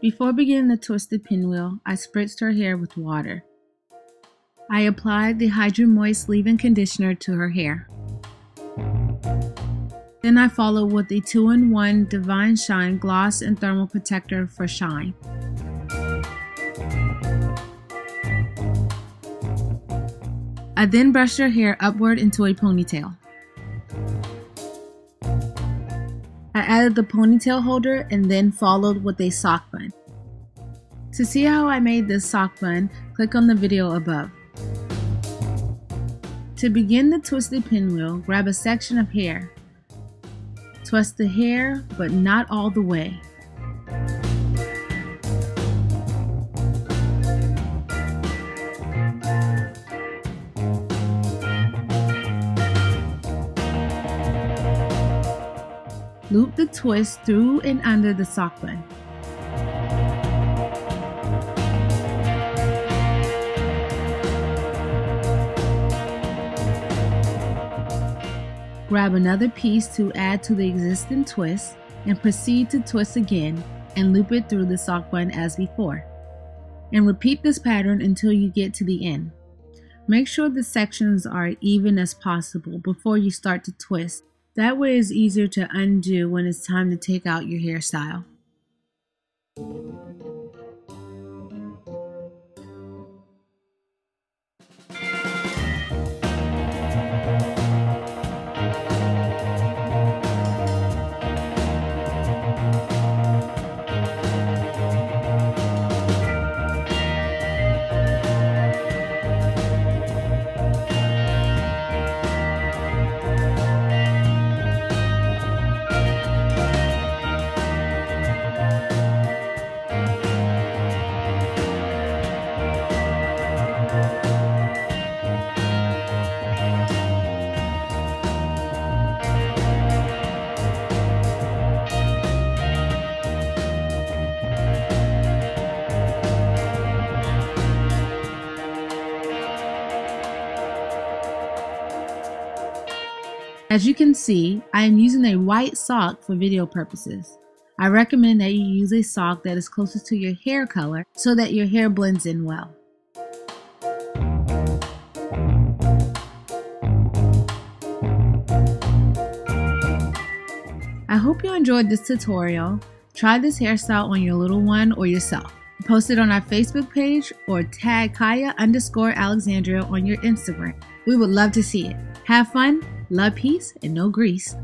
Before beginning the twisted pinwheel, I spritzed her hair with water. I applied the Hydra Moist leave-in conditioner to her hair. Then I followed with the 2-in-1 Divine Shine Gloss and Thermal Protector for shine. I then brushed her hair upward into a ponytail. I added the ponytail holder and then followed with a sock bun. To see how I made this sock bun, click on the video above. To begin the twisted pinwheel, grab a section of hair. Twist the hair, but not all the way. Loop the twist through and under the sock bun. Grab another piece to add to the existing twist and proceed to twist again and loop it through the sock bun as before. And repeat this pattern until you get to the end. Make sure the sections are even as possible before you start to twist that way is easier to undo when it's time to take out your hairstyle. As you can see, I am using a white sock for video purposes. I recommend that you use a sock that is closest to your hair color so that your hair blends in well. I hope you enjoyed this tutorial. Try this hairstyle on your little one or yourself. Post it on our Facebook page or tag Kyah underscore Alexandria on your Instagram. We would love to see it. Have fun, love peace, and no grease.